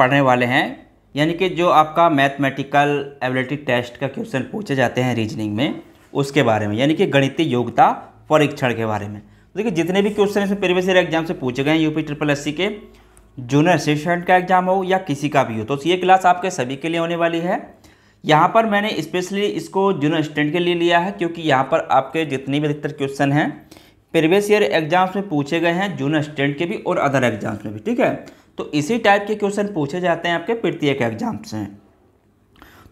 पढ़ने वाले हैं, यानी कि जो आपका मैथमेटिकल एबिलिटी टेस्ट का क्वेश्चन पूछे जाते हैं रीजनिंग में, उसके बारे में, यानी कि गणितीय योग्यता परीक्षण के बारे में। देखिए, जितने भी क्वेश्चन इसमें प्रीवियस ईयर एग्ज़ाम से पूछे गए हैं यूपी ट्रिपल एससी के जूनियर असिस्टेंट का एग्ज़ाम हो या किसी का भी हो तो ये क्लास आपके सभी के लिए होने वाली है। यहाँ पर मैंने स्पेशली इसको जूनियर असिस्टेंट के लिए लिया है, क्योंकि यहाँ पर आपके जितने भी अधिकतर क्वेश्चन हैं प्रीवियस ईयर एग्ज़ाम्स में पूछे गए हैं जूनियर असिस्टेंट के भी और अदर एग्ज़ाम्स में भी, ठीक है? तो इसी टाइप के क्वेश्चन पूछे जाते हैं आपके प्रत्येक एग्ज़ाम से।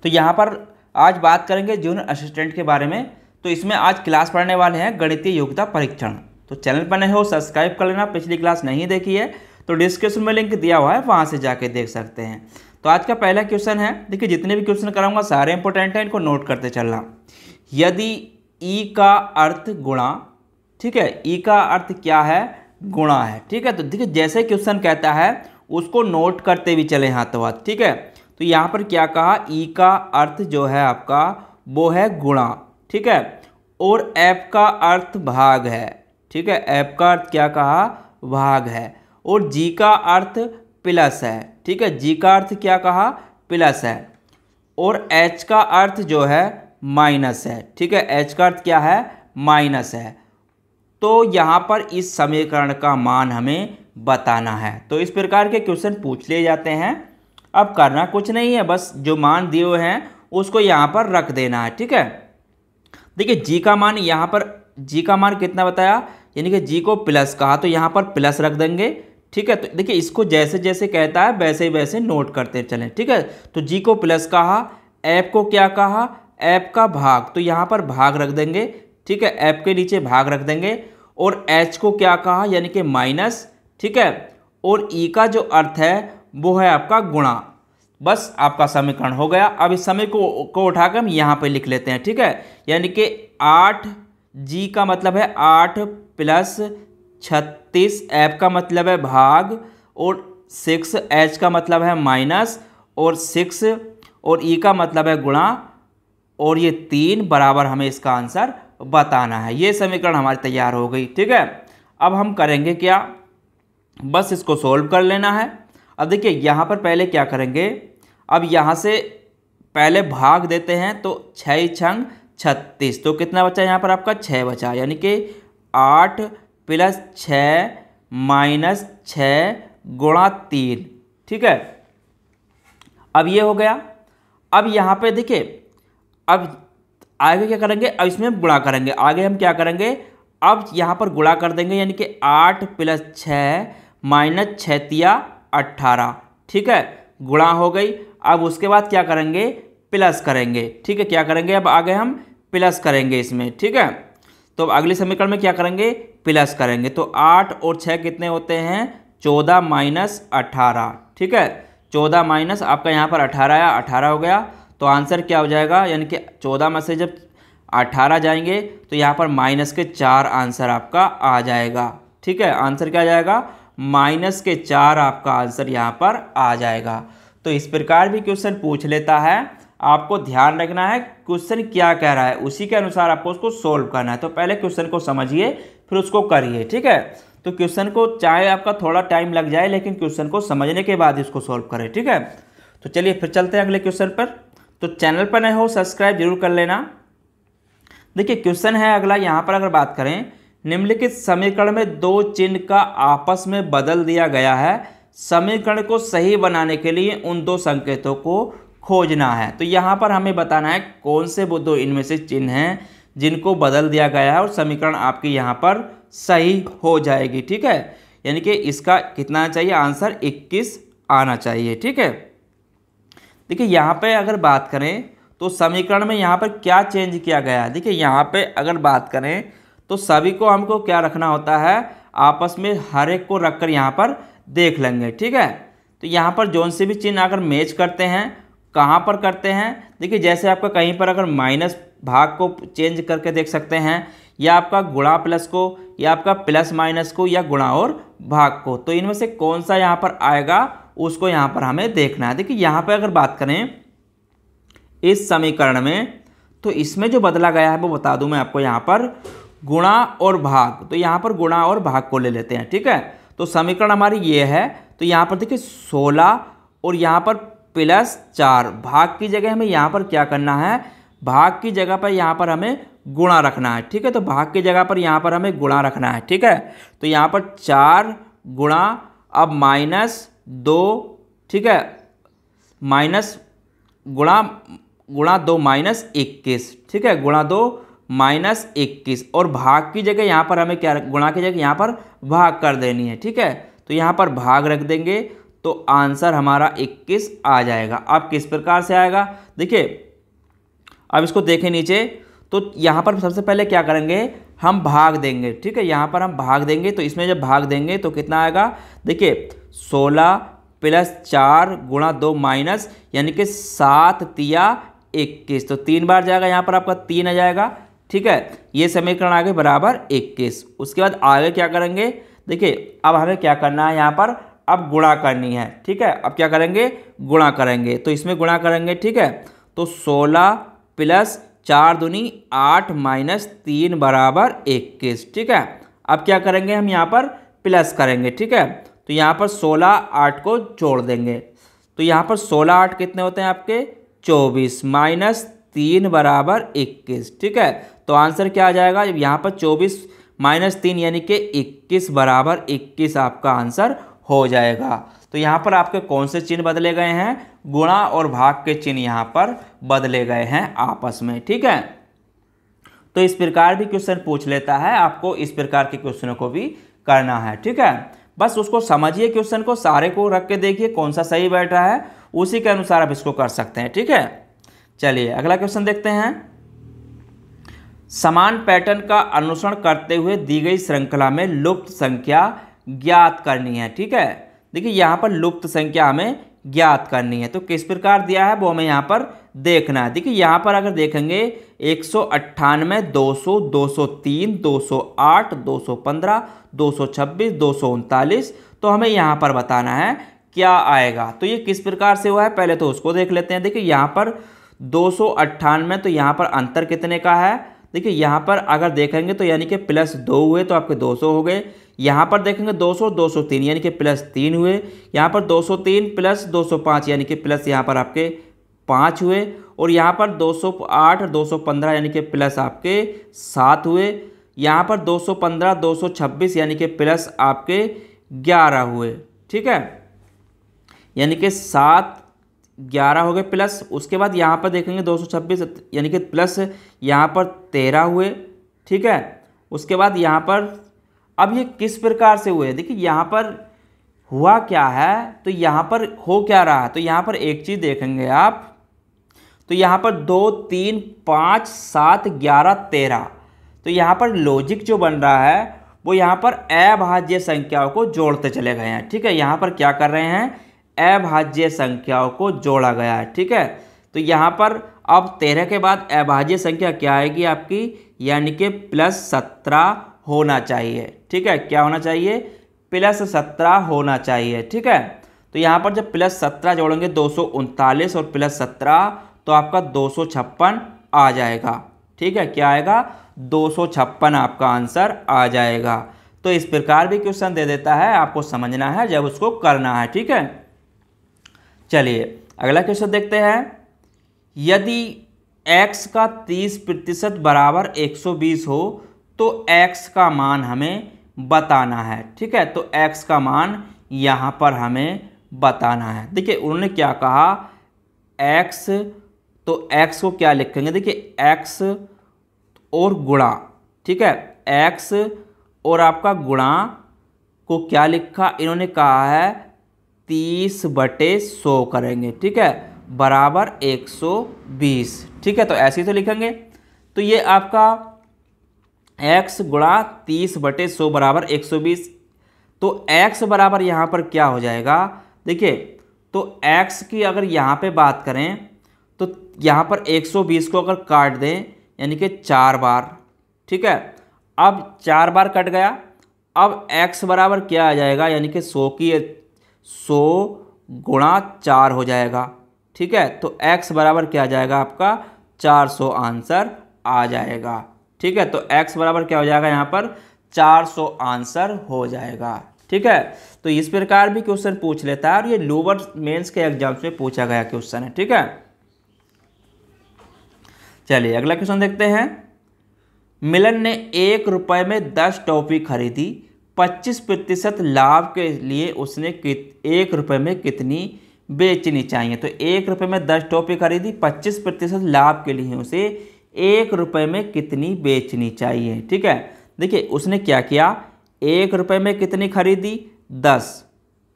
तो यहाँ पर आज बात करेंगे जूनियर असिस्टेंट के बारे में। तो इसमें आज क्लास पढ़ने वाले हैं गणितीय योग्यता परीक्षण। तो चैनल पर नहीं हो सब्सक्राइब कर लेना। पिछली क्लास नहीं देखी है तो डिस्क्रिप्शन में लिंक दिया हुआ है, वहाँ से जाके देख सकते हैं। तो आज का पहला क्वेश्चन है, देखिए जितने भी क्वेश्चन कराऊँगा, सारे इंपॉर्टेंट हैं, इनको नोट करते चलना। यदि ई का अर्थ गुणा, ठीक है ई का अर्थ क्या है? गुणा है, ठीक है? तो देखिए जैसे क्वेश्चन कहता है उसको नोट करते भी चले हाथों हाथ, ठीक है? तो यहाँ पर क्या कहा? ई का अर्थ जो है आपका, वो है गुणा, ठीक है? और एफ़ का अर्थ भाग है, ठीक है? एफ़ का अर्थ क्या कहा? भाग है। और जी का अर्थ प्लस है, ठीक है? जी का अर्थ क्या कहा? प्लस है। और एच का अर्थ जो है माइनस है, ठीक है? एच का अर्थ क्या है? माइनस है। तो यहाँ पर इस समीकरण का मान हमें बताना है। तो इस प्रकार के क्वेश्चन पूछ लिए जाते हैं। अब करना कुछ नहीं है, बस जो मान दिए हुए हैं, उसको यहाँ पर रख देना है, ठीक है? देखिए जी का मान यहाँ पर जी का मान कितना बताया? यानी कि जी को प्लस कहा तो यहाँ पर प्लस रख देंगे, ठीक है? तो देखिए, इसको जैसे जैसे कहता है, वैसे वैसे नोट करते चलें, ठीक है? तो जी को प्लस कहा ऐप को क्या कहा? ऐप का भाग तो यहाँ पर भाग रख देंगे, ठीक है? ऐप के नीचे भाग रख देंगे, और एच को क्या कहा? यानी कि माइनस ठीक है? और ई का जो अर्थ है, वो है आपका गुणा। बस आपका समीकरण हो गया। अब इस समय को को उठाकर हम यहाँ पे लिख लेते हैं, ठीक है? यानी कि आठ जी का मतलब है आठ प्लस छत्तीस एफ़ का मतलब है भाग, और सिक्स एच का मतलब है माइनस, और सिक्स और ई का मतलब है गुणा, और ये तीन बराबर हमें इसका आंसर बताना है। ये समीकरण हमारी तैयार हो गई, ठीक है? अब हम करेंगे क्या? बस इसको सोल्व कर लेना है। अब देखिए, यहाँ पर पहले क्या करेंगे? अब यहाँ से पहले भाग देते हैं तो छः छंग छत्तीस। तो कितना बचा यहाँ पर आपका? छः बचा। यानी कि आठ प्लस छः माइनस छः गुणा तीन। ठीक है? अब ये हो गया। अब यहाँ पे देखिए, अब आगे क्या करेंगे? अब इसमें गुणा करेंगे। आगे हम क्या करेंगे? अब यहाँ पर गुणा कर देंगे, यानी कि आठ प्लस छः माइनस छतिया अट्ठारह। ठीक है? गुणा हो गई। अब उसके बाद क्या करेंगे? प्लस करेंगे। ठीक है? क्या करेंगे? अब आगे हम प्लस करेंगे इसमें। ठीक है? तो अब अगले समीकरण में क्या करेंगे? प्लस करेंगे। तो आठ और छः कितने होते हैं? चौदह माइनस अट्ठारह। ठीक है? चौदह माइनस आपका यहाँ पर अठारह आया। अठारह हो गया। तो आंसर क्या हो जाएगा? यानी कि चौदह में से जब अठारह जाएँगे तो यहाँ पर माइनस के चार आंसर आपका आ जाएगा। ठीक है? आंसर क्या आ जाएगा? माइनस के चार आपका आंसर यहाँ पर आ जाएगा। तो इस प्रकार भी क्वेश्चन पूछ लेता है। आपको ध्यान रखना है, क्वेश्चन क्या कह रहा है, उसी के अनुसार आपको उसको सोल्व करना है। तो पहले क्वेश्चन को समझिए, फिर उसको करिए, ठीक है? तो क्वेश्चन को, चाहे आपका थोड़ा टाइम लग जाए, लेकिन क्वेश्चन को समझने के बाद इसको सोल्व करें, ठीक है? तो चलिए फिर चलते हैं अगले क्वेश्चन पर। तो चैनल पर नए हो, सब्सक्राइब ज़रूर कर लेना। देखिए, क्वेश्चन है अगला, यहाँ पर अगर बात करें निम्नलिखित समीकरण में दो चिन्ह का आपस में बदल दिया गया है। समीकरण को सही बनाने के लिए उन दो संकेतों को खोजना है। तो यहाँ पर हमें बताना है कौन से वो दो इनमें से चिन्ह हैं जिनको बदल दिया गया है और समीकरण आपकी यहाँ पर सही हो जाएगी, ठीक है? यानी कि इसका कितना चाहिए आंसर? 21 आना चाहिए, ठीक है? देखिए, यहाँ पे अगर बात करें तो समीकरण में यहाँ पर क्या चेंज किया गया है? देखिए, यहाँ पे अगर बात करें तो सभी को हमको क्या रखना होता है? आपस में हर एक को रख कर यहाँ पर देख लेंगे, ठीक है? तो यहाँ पर जौन से भी चिन्ह अगर मैच करते हैं, कहाँ पर करते हैं? देखिए, जैसे आपका कहीं पर अगर माइनस भाग को चेंज करके देख सकते हैं, या आपका गुणा प्लस को, या आपका प्लस माइनस को, या गुणा और भाग को तो इनमें से कौन सा यहाँ पर आएगा, उसको यहाँ पर हमें देखना है। देखिए, यहाँ पर अगर बात करें, इस समीकरण में तो इसमें जो बदला गया है, वो बता दूँ मैं आपको यहाँ पर। गुणा और भाग तो यहाँ पर गुणा और भाग को ले लेते हैं, ठीक है? तो समीकरण हमारी ये है तो यहाँ पर देखिए सोलह और यहाँ पर प्लस चार, भाग की जगह हमें यहाँ पर क्या करना है? भाग की जगह पर यहाँ पर हमें गुणा रखना है, ठीक है? तो भाग की जगह पर यहाँ पर हमें गुणा रखना है, ठीक है? तो यहाँ पर चार गुणा, अब माइनस दो, ठीक है? माइनस गुणा गुणा दो माइनस इक्कीस, ठीक है? गुणा दो माइनस इक्कीस। और भाग की जगह यहाँ पर हमें क्या गुणा की जगह यहाँ पर भाग कर देनी है, ठीक है? तो यहाँ पर भाग रख देंगे तो आंसर हमारा 21 आ जाएगा। अब किस प्रकार से आएगा? देखिए, अब इसको देखें नीचे तो यहाँ पर सबसे पहले क्या करेंगे? हम भाग देंगे, ठीक है? यहाँ पर हम भाग देंगे तो इसमें जब भाग देंगे तो कितना आएगा? देखिए, सोलह प्लस चार गुणा दो माइनस, यानी कि सात तिया इक्कीस। तो तीन बार जाएगा यहाँ पर आपका, तीन आ जाएगा। ठीक है? ये समीकरण आगे बराबर इक्कीस। उसके बाद आगे क्या करेंगे? देखिए, अब हमें क्या करना है यहाँ पर? अब गुणा करनी है, ठीक है? अब क्या करेंगे? गुणा करेंगे। तो इसमें गुणा करेंगे, ठीक है? तो सोलह प्लस चार दूनी आठ माइनस तीन बराबर इक्कीस, ठीक है? अब क्या करेंगे हम यहाँ पर? प्लस करेंगे, ठीक है? तो यहाँ पर सोलह आठ को जोड़ देंगे। तो यहाँ पर सोलह आठ कितने होते हैं आपके? चौबीस माइनस तीन बराबर इक्कीस, ठीक है? तो आंसर क्या आ जाएगा? जब यहाँ पर चौबीस माइनस तीन यानी कि इक्कीस बराबर इक्कीस आपका आंसर हो जाएगा। तो यहाँ पर आपके कौन से चिन्ह बदले गए हैं? गुणा और भाग के चिन्ह यहाँ पर बदले गए हैं आपस में, ठीक है? तो इस प्रकार भी क्वेश्चन पूछ लेता है, आपको इस प्रकार के क्वेश्चनों को भी करना है, ठीक है? बस उसको समझिए क्वेश्चन को, सारे को रख के देखिए कौन सा सही बैठ रहा है, उसी के अनुसार आप इसको कर सकते हैं, ठीक है? चलिए, अगला क्वेश्चन देखते हैं। समान पैटर्न का अनुसरण करते हुए दी गई श्रृंखला में लुप्त संख्या ज्ञात करनी है, ठीक है? देखिए, यहाँ पर लुप्त संख्या हमें ज्ञात करनी है तो किस प्रकार दिया है वो हमें यहाँ पर देखना है। देखिए, यहाँ पर अगर देखेंगे, एक सौ अट्ठानवे, दो सौ दो सौ तीन, दो सौ आठ, दो सौ पंद्रह, दो सौ छब्बीस, दो सौ उनतालीस तो हमें यहाँ पर बताना है क्या आएगा। तो ये किस प्रकार से हुआ है? पहले तो उसको देख लेते हैं। देखिए, यहाँ पर दो सौ अट्ठानवे तो यहाँ पर अंतर कितने का है? देखिए, यहाँ पर अगर देखेंगे तो यानी कि प्लस दो हुए तो आपके दो सौ हो गए। यहाँ पर देखेंगे 200 203 यानी कि प्लस तीन हुए। यहाँ पर 203 प्लस 205 यानी कि प्लस यहाँ पर आपके पाँच हुए। और यहाँ पर 208 215 यानी कि प्लस आपके सात हुए। यहाँ पर 215 226 यानी कि प्लस आपके ग्यारह हुए। ठीक है? यानी कि सात ग्यारह हो गए प्लस, उसके बाद यहाँ पर देखेंगे 226 यानी कि प्लस यहाँ पर तेरह हुए, ठीक है? उसके बाद यहाँ पर, अब ये किस प्रकार से हुए? देखिए, यहाँ पर हुआ क्या है? तो यहाँ पर हो क्या रहा है? तो यहाँ पर एक चीज़ देखेंगे आप। तो यहाँ पर दो, तीन, पाँच, सात, ग्यारह, तेरह। तो यहाँ पर लॉजिक जो बन रहा है, वो यहाँ पर अभाज्य संख्याओं को जोड़ते चले गए हैं, ठीक है? यहाँ पर क्या कर रहे हैं? अभाज्य संख्याओं को जोड़ा गया है, ठीक है? तो यहाँ पर अब तेरह के बाद अभाज्य संख्या क्या आएगी आपकी? यानी कि प्लस सत्रह होना चाहिए, ठीक है? क्या होना चाहिए? प्लस सत्रह होना चाहिए, ठीक है? तो यहाँ पर जब प्लस सत्रह जोड़ेंगे दो सौ उनतालीस और प्लस सत्रह तो आपका दो सौ छप्पन आ जाएगा, ठीक है? क्या आएगा? दो सौ छप्पन आपका आंसर आ जाएगा। तो इस प्रकार भी क्वेश्चन दे देता है, आपको समझना है, जब उसको करना है, ठीक है? चलिए, अगला क्वेश्चन देखते हैं। यदि x का 30 प्रतिशत बराबर 120 हो तो x का मान हमें बताना है, ठीक है? तो x का मान यहाँ पर हमें बताना है। देखिए, उन्होंने क्या कहा? x तो x को क्या लिखेंगे? देखिए, x और गुणा, ठीक है? x और आपका गुणा को क्या लिखा? इन्होंने कहा है तीस बटे सौ करेंगे, ठीक है? बराबर एक सौ बीस, ठीक है? तो ऐसे ही तो लिखेंगे। तो ये आपका एक्स गुणा तीस बटे सौ बराबर एक सौ बीस तो एक्स बराबर यहाँ पर क्या हो जाएगा? देखिए तो एक्स की अगर यहाँ पे बात करें तो यहाँ पर 120 को अगर काट दें, यानी कि चार बार, ठीक है? अब चार बार कट गया, अब x बराबर क्या आ जाएगा? यानी कि सौ की सौ गुणा चार हो जाएगा। ठीक है? तो x बराबर क्या आ जाएगा आपका? चार सौ आंसर आ जाएगा। ठीक है? तो x बराबर क्या हो जाएगा यहाँ पर? 400 आंसर हो जाएगा। ठीक है? तो इस प्रकार भी क्वेश्चन पूछ लेता है और ये लोअर मेंस के एग्ज़ाम्स में पूछा गया क्वेश्चन है। ठीक है? चलिए, अगला क्वेश्चन देखते हैं। मिलन ने एक रुपए में दस टॉफी खरीदी। पच्चीस प्रतिशत लाभ के लिए उसने कित, एक रुपये में कितनी बेचनी चाहिए? तो एक रुपये में दस टॉफी खरीदी, पच्चीस प्रतिशत लाभ के लिए उसे एक रुपये में कितनी बेचनी चाहिए? ठीक है? देखिए, उसने क्या किया? एक रुपये में कितनी खरीदी? दस।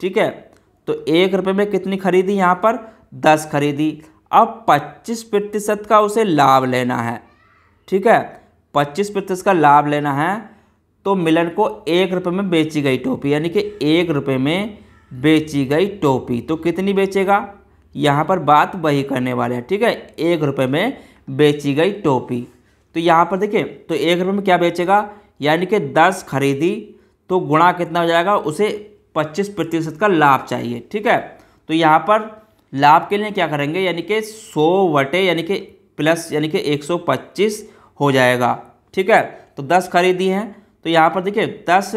ठीक है? तो एक रुपये में कितनी खरीदी यहाँ पर? दस खरीदी। अब पच्चीस प्रतिशत का उसे लाभ लेना है। ठीक है? पच्चीस प्रतिशत का लाभ लेना है तो मिलन को एक रुपये में बेची गई टोपी, यानी कि एक रुपये में बेची गई टोपी। तो कितनी बेचेगा? यहाँ पर बात वही करने वाले हैं, ठीक है? एक रुपये में बेची गई टोपी। तो यहाँ पर देखिए तो एक रुपये में क्या बेचेगा? यानी कि दस खरीदी तो गुणा कितना हो जाएगा? उसे पच्चीस प्रतिशत का लाभ चाहिए, ठीक है? तो यहाँ पर लाभ के लिए क्या करेंगे? यानी कि सौ वटे, यानी कि प्लस, यानी कि एक सौ पच्चीस हो जाएगा, ठीक है? तो दस खरीदी हैं तो यहाँ पर देखिए, दस,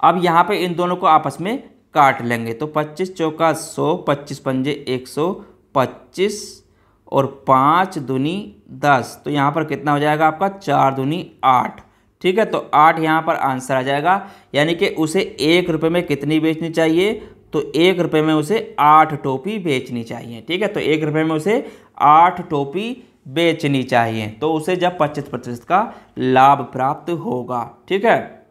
अब यहाँ पे इन दोनों को आपस में काट लेंगे। तो पच्चीस चौका सौ, पच्चीस पंजे एक सौ, पच्चीस और पाँच दुनी दस। तो यहाँ पर कितना हो जाएगा आपका? चार दुनी आठ। ठीक है तो आठ यहाँ पर आंसर आ जाएगा। यानी कि उसे एक रुपये में कितनी बेचनी चाहिए? तो एक रुपये में उसे आठ टोपी बेचनी चाहिए। ठीक है तो एक रुपये में उसे आठ टोपी बेचनी चाहिए तो उसे जब पच्चीस प्रतिशत का लाभ प्राप्त होगा। ठीक है?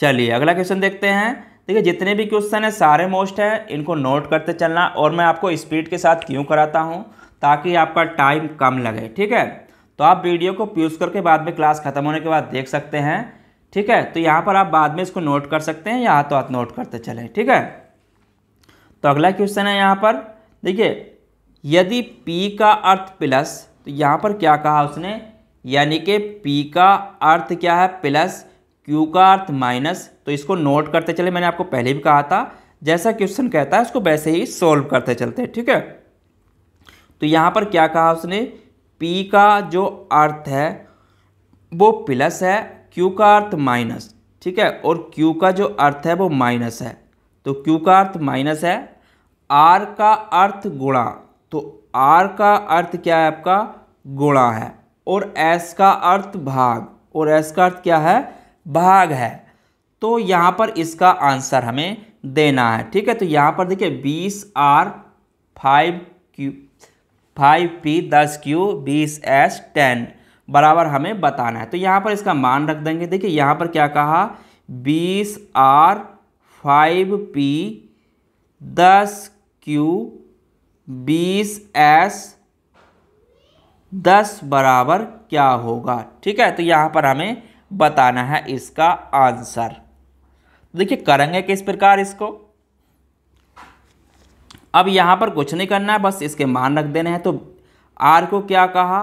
चलिए, अगला क्वेश्चन देखते हैं। देखिए, जितने भी क्वेश्चन है, सारे मोस्ट हैं, इनको नोट करते चलना और मैं आपको स्पीड के साथ क्यों कराता हूँ, ताकि आपका टाइम कम लगे। ठीक है? तो आप वीडियो को प्यूज करके बाद में क्लास खत्म होने के बाद देख सकते हैं। ठीक है? तो यहाँ पर आप बाद में इसको नोट कर सकते हैं या हाथों हाथ नोट करते चले। ठीक है? तो अगला क्वेश्चन है यहाँ पर। देखिए यदि P का अर्थ प्लस तो यहाँ पर क्या कहा उसने? यानी कि P का अर्थ क्या है? प्लस, Q का अर्थ माइनस। तो इसको नोट करते चले, मैंने आपको पहले भी कहा था, जैसा क्वेश्चन कहता है उसको वैसे ही सोल्व करते चलते हैं, ठीक है? तो यहाँ पर क्या कहा उसने? P का जो अर्थ है, वो प्लस है, Q का अर्थ माइनस, ठीक है? और Q का जो अर्थ है, वो माइनस है। तो Q का अर्थ माइनस है, R का अर्थ गुणा तो आर का अर्थ क्या है आपका? गुणा है। और एस का अर्थ भाग। और एस का अर्थ क्या है? भाग है। तो यहाँ पर इसका आंसर हमें देना है। ठीक है तो यहाँ पर देखिए, बीस R five Q, five P दस क्यू, बीस एस टेन बराबर हमें बताना है। तो यहाँ पर इसका मान रख देंगे। देखिए, यहाँ पर क्या कहा? बीस आर फाइव पी दस क्यू बीस एस दस बराबर क्या होगा? ठीक है तो यहाँ पर हमें बताना है इसका आंसर। देखिए, करेंगे किस प्रकार इसको? अब यहाँ पर कुछ नहीं करना है, बस इसके मान रख देने हैं। तो आर को क्या कहा?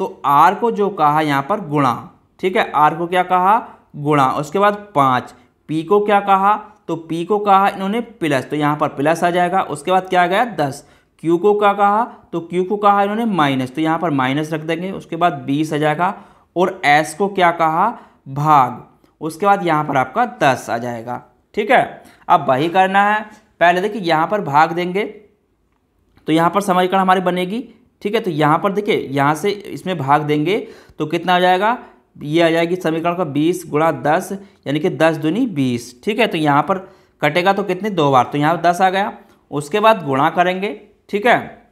तो आर को जो कहा, यहाँ पर गुणा। ठीक है, आर को क्या कहा? गुणा। उसके बाद पाँच। पी को क्या कहा? तो पी को कहा इन्होंने प्लस। तो यहाँ पर प्लस आ जाएगा। उसके बाद क्या गया? दस। क्यू को क्या कहा? तो क्यू को कहा इन्होंने माइनस तो यहाँ पर माइनस रख देंगे, उसके बाद बीस आ जाएगा, और एस को क्या कहा? भाग, उसके बाद यहाँ पर आपका दस आ जाएगा, ठीक है? अब वही करना है, पहले देखिए यहाँ पर भाग देंगे तो यहाँ पर समीकरण हमारी बनेगी, ठीक है? तो यहाँ पर देखिए, यहाँ से इसमें भाग देंगे तो कितना आ जाएगा? ये आ जाएगी समीकरण का बीस गुणा दस, यानी कि दस दूनी बीस, ठीक है? तो यहाँ पर कटेगा तो कितने? दो बार तो यहाँ पर दस आ गया, उसके बाद गुणा करेंगे ठीक है?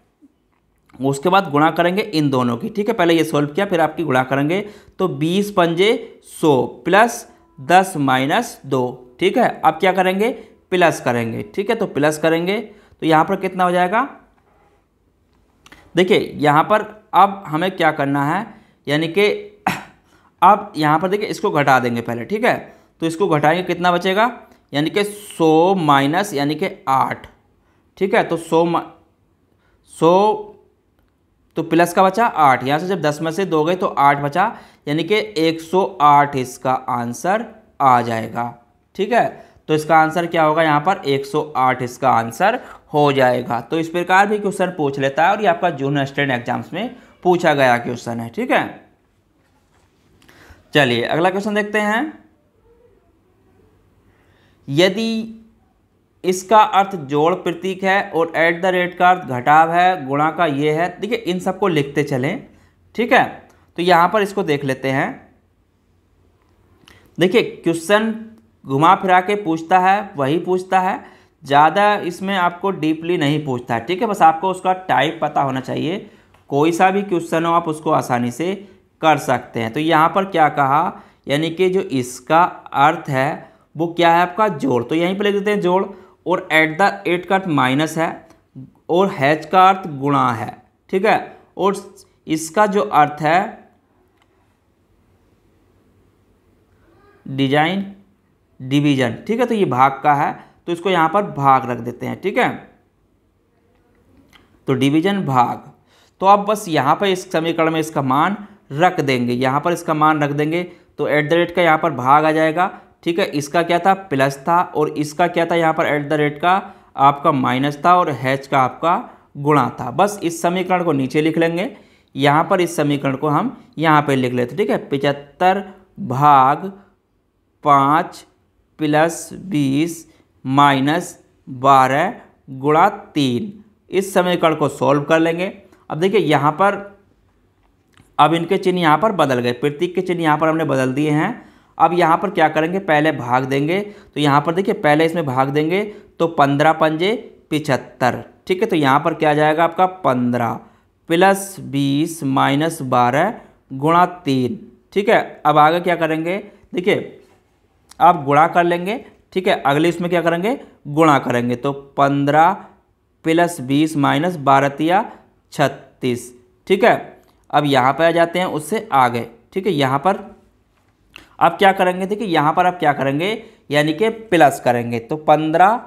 उसके बाद गुणा करेंगे इन दोनों की, ठीक है? पहले ये सॉल्व किया, फिर आपकी गुणा करेंगे। तो बीस पंजे सौ प्लस दस माइनस दो, ठीक है? अब क्या करेंगे? प्लस करेंगे, ठीक है? तो प्लस करेंगे तो यहाँ पर कितना हो जाएगा? देखिए, यहाँ पर अब हमें क्या करना है? यानी कि अब यहाँ पर देखिए, इसको घटा देंगे पहले, ठीक है? तो इसको घटाएँगे, कितना बचेगा? यानी कि सौ माइनस, यानी कि आठ, ठीक है? तो सौ सो तो प्लस का बचा आठ, यहाँ से जब दस में से दो गए तो आठ बचा, यानी कि एक सौ आठ इसका आंसर आ जाएगा, ठीक है? तो इसका आंसर क्या होगा यहाँ पर? 108 इसका आंसर हो जाएगा। तो इस प्रकार भी क्वेश्चन पूछ लेता है और ये आपका जूनियर स्टैंड एग्ज़ाम्स में पूछा गया क्वेश्चन है, ठीक है? चलिए, अगला क्वेश्चन देखते हैं। यदि इसका अर्थ जोड़ प्रतीक है और एट द रेट का अर्थ घटाव है, गुणा का ये है। देखिए, इन सबको लिखते चलें, ठीक है? तो यहाँ पर इसको देख लेते हैं। देखिए, क्वेश्चन घुमा फिरा के पूछता है, वही पूछता है, ज़्यादा इसमें आपको डीपली नहीं पूछता है, ठीक है? बस आपको उसका टाइप पता होना चाहिए। कोई सा भी क्वेश्चन हो, आप उसको आसानी से कर सकते हैं। तो यहाँ पर क्या कहा? यानी कि जो इसका अर्थ है, वो क्या है आपका? जोड़। तो यहीं पर लिख देते हैं जोड़। और एट द एट का अर्थ माइनस है, और हैच का अर्थ गुणा है, ठीक है? और इसका जो अर्थ है डिज़ाइन डिवीज़न ठीक है? तो ये भाग का है तो इसको यहाँ पर भाग रख देते हैं, ठीक है? तो डिवीज़न भाग तो आप बस यहाँ पर इस समीकरण में इसका मान रख देंगे, यहाँ पर इसका मान रख देंगे तो एट द रेट का यहाँ पर भाग आ जाएगा ठीक है, इसका क्या था? प्लस था और इसका क्या था यहाँ पर एट द रेट का? आपका माइनस था और हैच का आपका गुणा था। बस इस समीकरण को नीचे लिख लेंगे। यहाँ पर इस समीकरण को हम यहाँ पे लिख लेते ठीक है? पिचहत्तर भाग पाँच प्लस बीस माइनस बारह गुणा तीन। इस समीकरण को सॉल्व कर लेंगे। अब देखिए, यहाँ पर, अब इनके चिन्ह यहाँ पर बदल गए। प्रतीक के चिन्ह यहाँ पर हमने बदल दिए हैं। अब यहाँ पर क्या करेंगे? पहले भाग देंगे। तो यहाँ पर देखिए, पहले इसमें भाग देंगे तो पंद्रह पंजे पिछहत्तर। ठीक है तो यहाँ पर क्या जाएगा आपका? पंद्रह। प्लस बीस माइनस बारह गुणा तीन। ठीक है, अब आगे क्या करेंगे? देखिए, आप गुणा कर लेंगे। ठीक है, अगले इसमें क्या करेंगे? गुणा करेंगे। तो पंद्रह प्लस बीस माइनस बारह तिया छत्तीस। ठीक है, अब यहाँ पर आ जाते हैं उससे आगे। ठीक है, यहाँ पर अब क्या करेंगे? देखिए, यहाँ पर आप क्या करेंगे? यानी कि प्लस करेंगे। तो पंद्रह,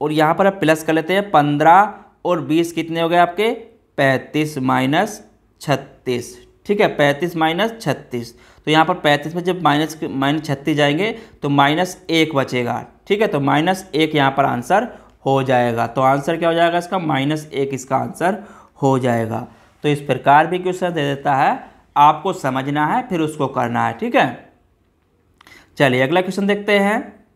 और यहाँ पर आप प्लस कर लेते हैं पंद्रह, और बीस कितने हो गए आपके? पैंतीस माइनस छत्तीस। ठीक है, पैंतीस माइनस छत्तीस। तो यहाँ पर पैंतीस में जब माइनस माइनस छत्तीस जाएँगे तो माइनस एक बचेगा। ठीक है तो माइनस एक यहाँ पर आंसर हो जाएगा। तो आंसर क्या हो जाएगा इसका? माइनस एक इसका आंसर हो जाएगा। तो इस प्रकार भी क्वेश्चन दे देता है। आपको समझना है, फिर उसको करना है। ठीक है? चलिए, अगला क्वेश्चन देखते हैं।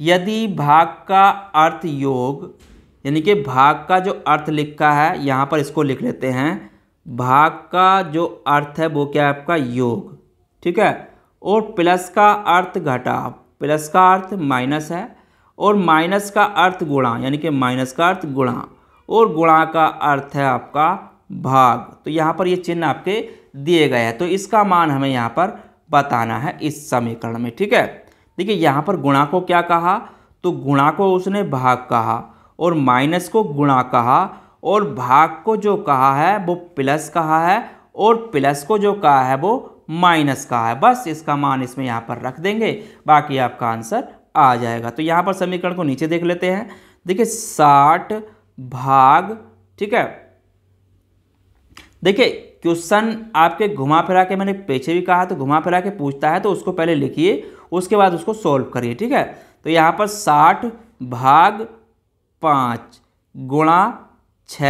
यदि भाग का अर्थ योग, यानी कि भाग का जो अर्थ लिखा है, यहाँ पर इसको लिख लेते हैं। भाग का जो अर्थ है वो क्या है आपका? योग। ठीक है? और प्लस का अर्थ घटाव। प्लस का अर्थ माइनस है, और माइनस का अर्थ गुणा, यानी कि माइनस का अर्थ गुणा, और गुणा का अर्थ है आपका भाग। तो यहाँ पर ये चिन्ह आपके दिए गए हैं। तो इसका मान हमें यहाँ पर बताना है इस समीकरण में, ठीक है? देखिए, यहाँ पर गुणा को क्या कहा? तो गुणा को उसने भाग कहा और माइनस को गुणा कहा और भाग को जो कहा है वो प्लस कहा है और प्लस को जो कहा है वो माइनस कहा है। बस इसका मान इसमें यहाँ पर रख देंगे, बाकी आपका आंसर आ जाएगा। तो यहाँ पर समीकरण को नीचे देख लेते हैं। देखिए, साठ भाग, ठीक है? देखिए क्वेश्चन आपके घुमा फिरा के मैंने पीछे भी कहा तो घुमा फिरा के पूछता है तो उसको पहले लिखिए, उसके बाद उसको सॉल्व करिए, ठीक है? तो यहाँ पर साठ भाग पाँच गुणा छ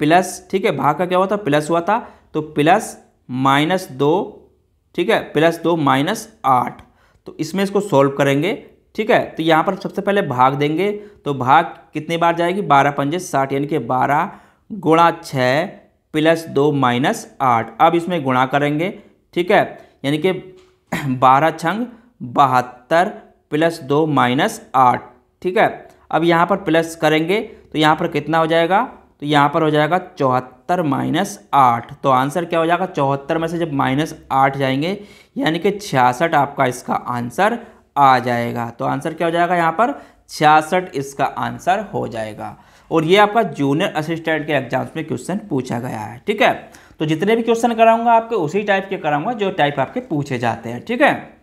प्लस, ठीक है, भाग का क्या हुआ था? प्लस हुआ था तो प्लस माइनस दो, ठीक है, प्लस दो माइनस आठ। तो इसमें इसको सॉल्व करेंगे, ठीक है? तो यहाँ पर सबसे पहले भाग देंगे तो भाग कितनी बार जाएगी? बारह पंजे साठ, यानी कि बारह गुणा छः प्लस दो माइनस आठ। अब इसमें गुणा करेंगे, ठीक है? यानी कि बारह छंग बहत्तर प्लस दो माइनस आठ, ठीक है? अब यहाँ पर प्लस करेंगे तो यहाँ पर कितना हो जाएगा? तो यहाँ पर हो जाएगा चौहत्तर माइनस आठ। तो आंसर क्या हो जाएगा? चौहत्तर में से जब माइनस आठ जाएँगे, यानी कि छियासठ आपका इसका आंसर आ जाएगा। तो आंसर क्या हो जाएगा यहाँ पर? छियासठ इसका आंसर हो जाएगा। और ये आपका जूनियर असिस्टेंट के एग्ज़ाम्स में क्वेश्चन पूछा गया है, ठीक है? तो जितने भी क्वेश्चन कराऊँगा आपके, उसी टाइप के कराऊँगा जो टाइप आपके पूछे जाते हैं, ठीक है?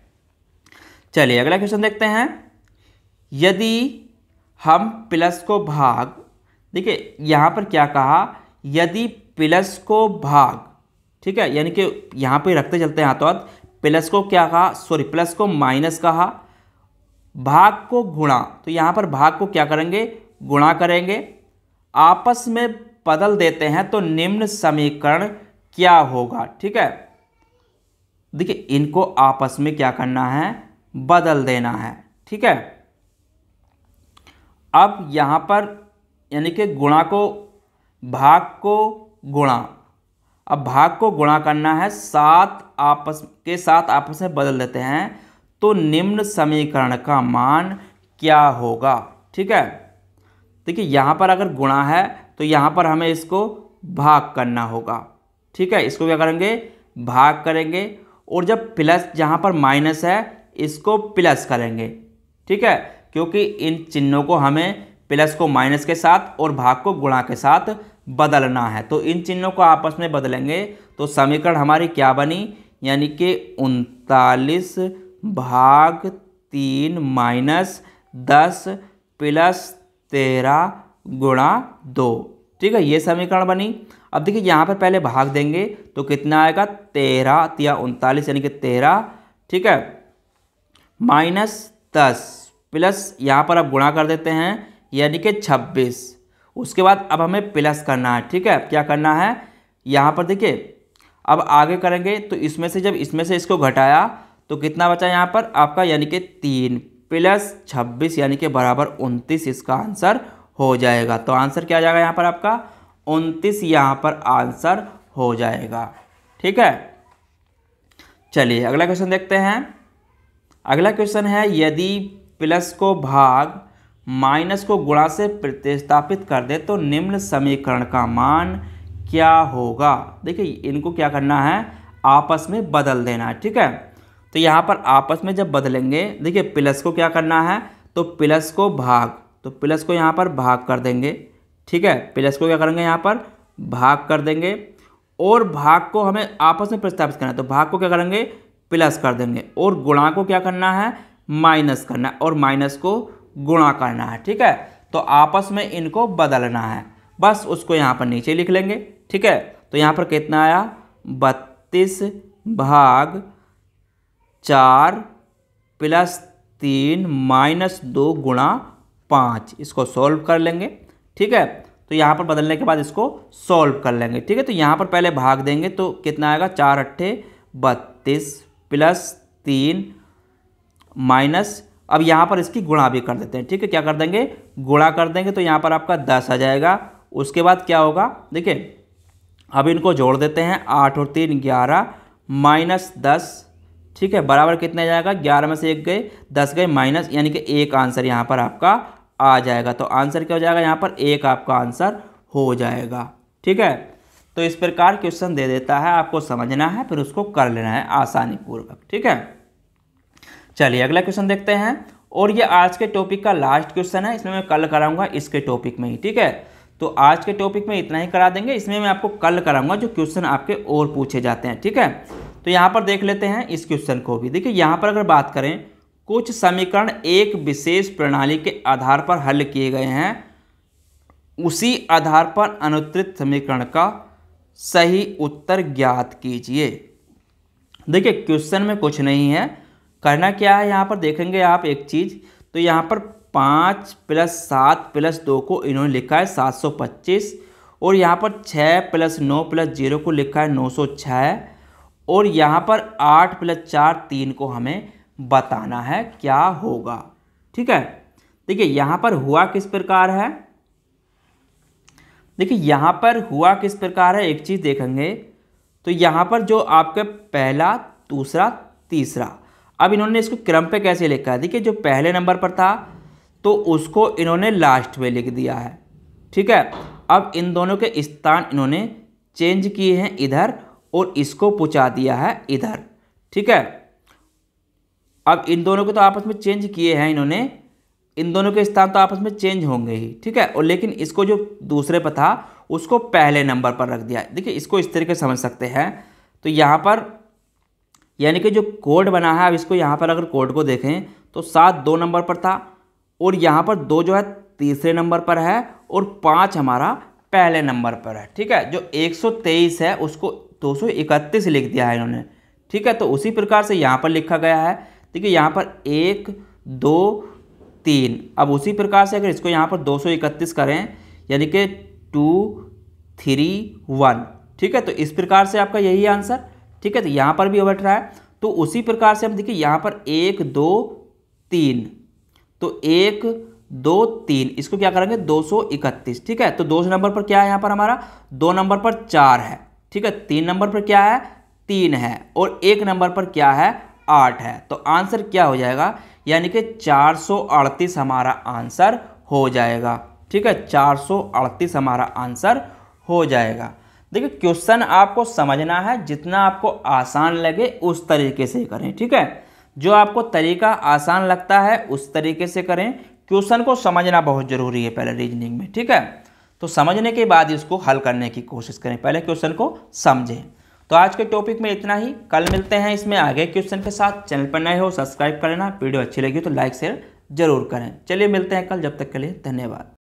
चलिए, अगला क्वेश्चन देखते हैं। यदि हम प्लस को भाग, देखिए, यहाँ पर क्या कहा? यदि प्लस को भाग, ठीक है? यानी कि यहाँ पे रखते चलते हैं हाथों हाथ। प्लस को क्या कहा? सॉरी प्लस को माइनस कहा। भाग को गुणा तो यहाँ पर भाग को क्या करेंगे? गुणा करेंगे। आपस में बदल देते हैं तो निम्न समीकरण क्या होगा? ठीक है? देखिए, इनको आपस में क्या करना है? बदल देना है। ठीक है? अब यहाँ पर यानी कि गुणा को, भाग को गुणा। अब भाग को गुणा करना है, सात आपस के साथ आपस में बदल देते हैं तो निम्न समीकरण का मान क्या होगा? ठीक है? देखिए, यहाँ पर अगर गुणा है तो यहाँ पर हमें इसको भाग करना होगा। ठीक है? इसको क्या करेंगे? भाग करेंगे। और जब प्लस जहाँ पर माइनस है, इसको प्लस करेंगे। ठीक है? क्योंकि इन चिन्हों को हमें प्लस को माइनस के साथ और भाग को गुणा के साथ बदलना है। तो इन चिन्हों को आपस में बदलेंगे तो समीकरण हमारी क्या बनी? यानी कि उनतालीस भाग तीन माइनस दस प्लस तेरह गुणा दो। ठीक है, ये समीकरण बनी। अब देखिए, यहाँ पर पहले भाग देंगे तो कितना आएगा? तेरह या उनतालीस, यानी कि तेरह, ठीक है? माइनस दस प्लस, यहाँ पर अब गुणा कर देते हैं, यानी कि छब्बीस। उसके बाद अब हमें प्लस करना है, ठीक है? क्या करना है? यहाँ पर देखिए, अब आगे करेंगे तो इसमें से जब इसमें से इसको घटाया तो कितना बचा यहाँ पर? आपका यानी कि तीन। प्लस छब्बीस यानी कि बराबर उनतीस इसका आंसर हो जाएगा। तो आंसर क्या आ जाएगा यहाँ पर आपका? उनतीस यहाँ पर आंसर हो जाएगा। ठीक है? चलिए, अगला क्वेश्चन देखते हैं। अगला क्वेश्चन है, यदि प्लस को भाग माइनस को गुणा से प्रतिस्थापित कर दे तो निम्न समीकरण का मान क्या होगा? देखिए, इनको क्या करना है? आपस में बदल देना है। ठीक है? तो यहाँ पर आपस में जब बदलेंगे, देखिए, प्लस को क्या करना है? तो प्लस को भाग। तो प्लस को यहाँ पर भाग कर देंगे। ठीक है? प्लस को क्या करेंगे यहाँ पर? भाग कर देंगे। और भाग को हमें आपस में प्रस्तावित करना है। तो भाग को क्या करेंगे? प्लस कर देंगे। और गुणा को क्या करना है? माइनस करना है। और माइनस को गुणा करना है। ठीक है? तो आपस में इनको बदलना है। बस उसको यहाँ पर नीचे लिख लेंगे। ठीक है? तो यहाँ पर कितना आया? बत्तीस भाग चार प्लस तीन माइनस दो गुणा पाँच। इसको सॉल्व कर लेंगे, ठीक है? तो यहाँ पर बदलने के बाद इसको सॉल्व कर लेंगे, ठीक है? तो यहाँ पर पहले भाग देंगे तो कितना आएगा? चार अट्ठे बत्तीस प्लस तीन माइनस। अब यहाँ पर इसकी गुणा भी कर देते हैं, ठीक है? क्या कर देंगे? गुणा कर देंगे तो यहाँ पर आपका दस आ जाएगा। उसके बाद क्या होगा? देखिए, अब इनको जोड़ देते हैं, आठ और तीन ग्यारह माइनस दस ठीक है? बराबर कितने जाएगा? ग्यारह में से एक गए, दस गए, माइनस, यानी कि एक आंसर यहाँ पर आपका आ जाएगा। तो आंसर क्या हो जाएगा? यहाँ पर एक आपका आंसर हो जाएगा। ठीक है? तो इस प्रकार क्वेश्चन दे देता है, आपको समझना है, फिर उसको कर लेना है आसानी पूर्वक ठीक है? चलिए, अगला क्वेश्चन देखते हैं। और ये आज के टॉपिक का लास्ट क्वेश्चन है इसमें मैं कल कराऊँगा इसके टॉपिक में ही। ठीक है? तो आज के टॉपिक में इतना ही करा देंगे, इसमें मैं आपको कल कराऊँगा जो क्वेश्चन आपके और पूछे जाते हैं। ठीक है? तो यहाँ पर देख लेते हैं इस क्वेश्चन को भी। देखिए, यहाँ पर अगर बात करें, कुछ समीकरण एक विशेष प्रणाली के आधार पर हल किए गए हैं। उसी आधार पर अनुत्तरित समीकरण का सही उत्तर ज्ञात कीजिए। देखिए, क्वेश्चन में कुछ नहीं है। करना क्या है? यहाँ पर देखेंगे आप एक चीज़। तो यहाँ पर पाँच प्लस सात प्लस दो को इन्होंने लिखा है सात सौ पच्चीस और यहाँ पर छः प्लस नौ प्लस ज़ीरो को लिखा है नौ सौ छः और यहाँ पर आठ प्लस चार तीन को हमें बताना है क्या होगा। ठीक है? देखिए, यहाँ पर हुआ किस प्रकार है? देखिए, यहाँ पर हुआ किस प्रकार है? एक चीज़ देखेंगे। तो यहाँ पर जो आपका पहला, दूसरा, तीसरा। अब इन्होंने इसको क्रम पे कैसे लिखा है? देखिए, जो पहले नंबर पर था तो उसको इन्होंने लास्ट में लिख दिया है। ठीक है? अब इन दोनों के स्थान इन्होंने चेंज किए हैं इधर और इसको पुचा दिया है इधर। ठीक है? अब इन दोनों को तो आपस में चेंज किए हैं इन्होंने। इन दोनों के स्थान तो आपस में चेंज होंगे ही, ठीक है? और लेकिन इसको जो दूसरे पर था, उसको पहले नंबर पर रख दिया। देखिए, इसको इस तरीके समझ सकते हैं। तो यहाँ पर, यानी कि जो कोड बना है, अब इसको यहाँ पर अगर कोड को देखें तो सात दो नंबर पर था, और यहाँ पर दो जो है, तीसरे नंबर पर है, और पाँच हमारा पहले नंबर पर है। ठीक है? जो 123 है, उसको 231 लिख दिया है इन्होंने। ठीक है तो उसी प्रकार से यहाँ पर लिखा गया है। देखिए, यहाँ पर एक, दो, तीन। अब उसी प्रकार से अगर इसको यहाँ पर 231 करें, यानी कि टू, थ्री, वन। ठीक है तो इस प्रकार से आपका यही आंसर। ठीक है तो यहाँ पर भी बैठ रहा है। तो उसी प्रकार से हम देखिए, यहाँ पर एक, दो, तीन। तो एक, दो, तीन। इसको क्या करेंगे? दो सौ इकतीस। ठीक है तो दो नंबर पर क्या है यहाँ पर हमारा? दो नंबर पर चार है। ठीक है, तीन नंबर पर क्या है? तीन है। और एक नंबर पर क्या है? आठ है। तो आंसर क्या हो जाएगा? यानी कि चार सौ अड़तीस हमारा आंसर हो जाएगा। ठीक है, चार सौ अड़तीस हमारा आंसर हो जाएगा। देखिए, क्वेश्चन आपको समझना है, जितना आपको आसान लगे उस तरीके से करें। ठीक है, जो आपको तरीका आसान लगता है उस तरीके से करें। क्वेश्चन को समझना बहुत ज़रूरी है पहले रीजनिंग में। ठीक है तो समझने के बाद इसको हल करने की कोशिश करें। पहले क्वेश्चन को समझें। तो आज के टॉपिक में इतना ही। कल मिलते हैं इसमें आगे क्वेश्चन के साथ। चैनल पर नए हो सब्सक्राइब कर लेना। वीडियो अच्छी लगी तो लाइक शेयर ज़रूर करें। चलिए मिलते हैं कल। जब तक के लिए धन्यवाद।